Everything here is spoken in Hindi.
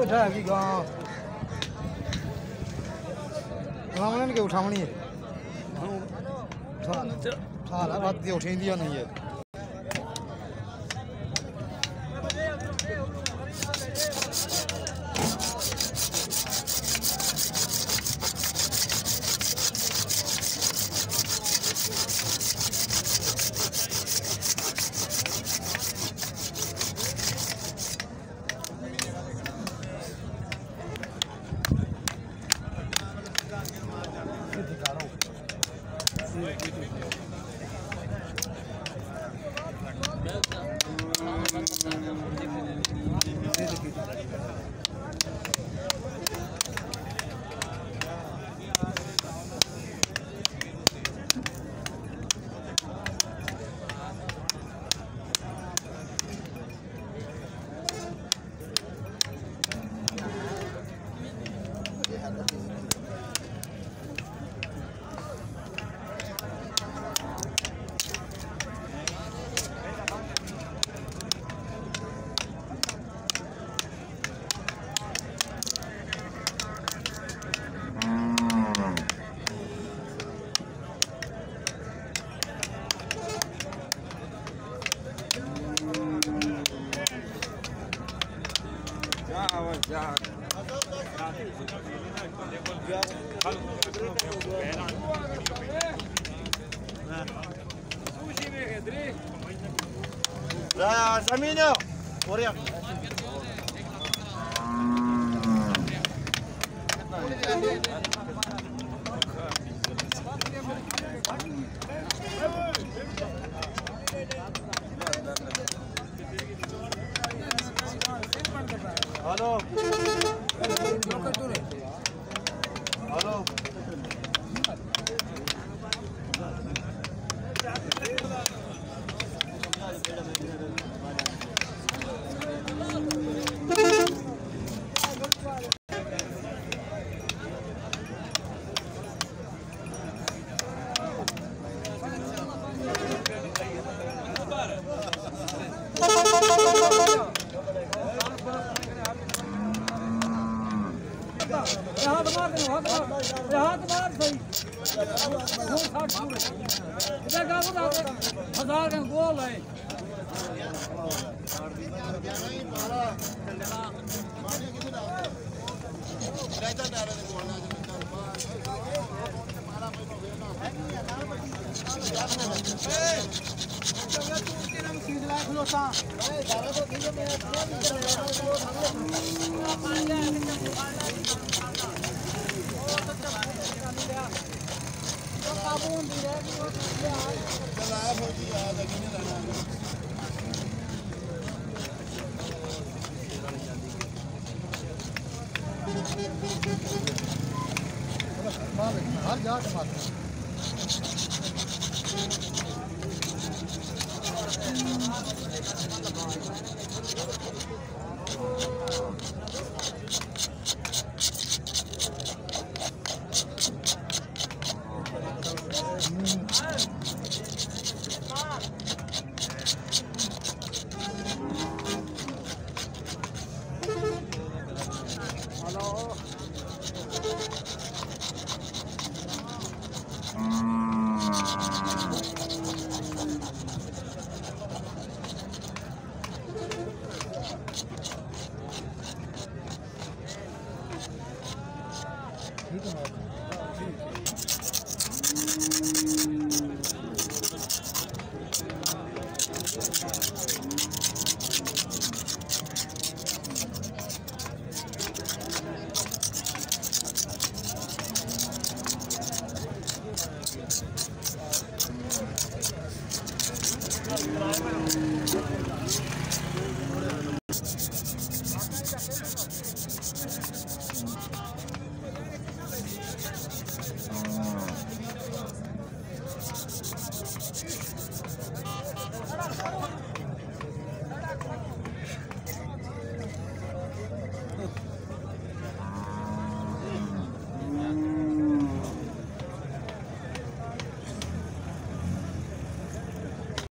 उठा अभी गाँव उठावने के उठावनी उठा उठा बात Да, заменил! Буряк! Hello hello Thank you. हाथ मार दे, हाथ मार हाथ मार, सही। इधर का बता हज़ार का गोल है। Hadi hadi hadi. Rất.